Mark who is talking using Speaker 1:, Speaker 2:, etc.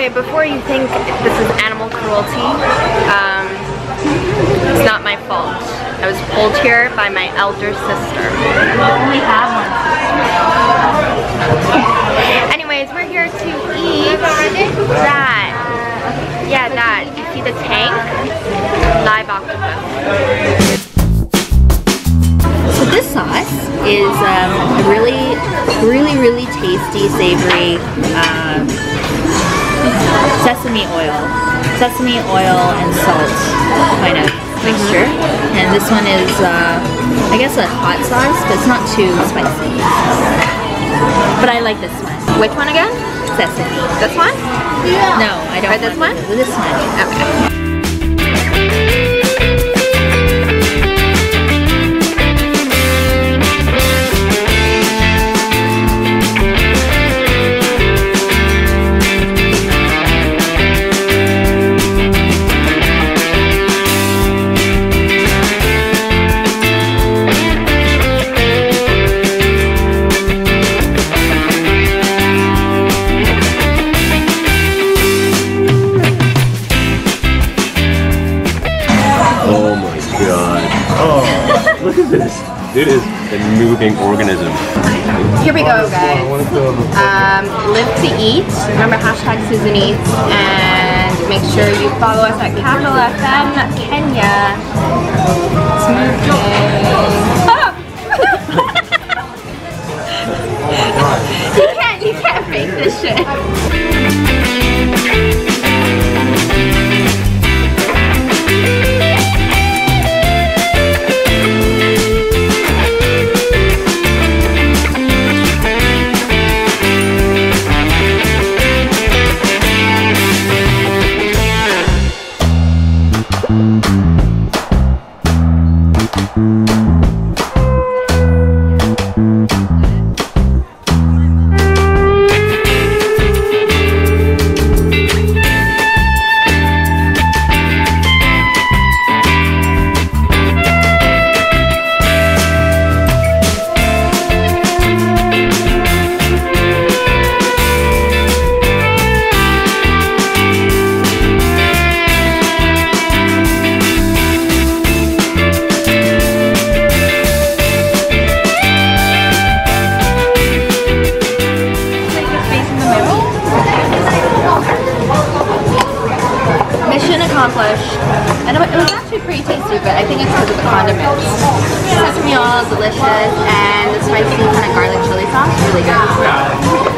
Speaker 1: Okay, before you think this is animal cruelty, um, it's not my fault. I was pulled here by my elder sister.
Speaker 2: only have one.
Speaker 1: Anyways, we're here to eat that. Yeah, that. You see the tank? Live octopus.
Speaker 2: So this sauce is um, really, really, really tasty, savory um, sesame oil, sesame oil and salt kind of mixture. And this one is, uh, I guess, a hot sauce, but it's not too spicy. But I like this one,
Speaker 1: Which one again?
Speaker 2: sesame.
Speaker 1: This one?
Speaker 2: No, I don't.
Speaker 1: Or this one?
Speaker 2: This one.
Speaker 1: Okay.
Speaker 3: Oh my god. Oh, look at this. It is a moving organism.
Speaker 1: Here we go, guys. Um, live to eat. Remember hashtag Susan Eats. And make sure you follow us at Capital FM Kenya. Smoothie. Accomplished. And it was actually pretty tasty, but I think it's because of the condiments. Sesame oil, delicious, and the spicy kind of garlic chili sauce, really good.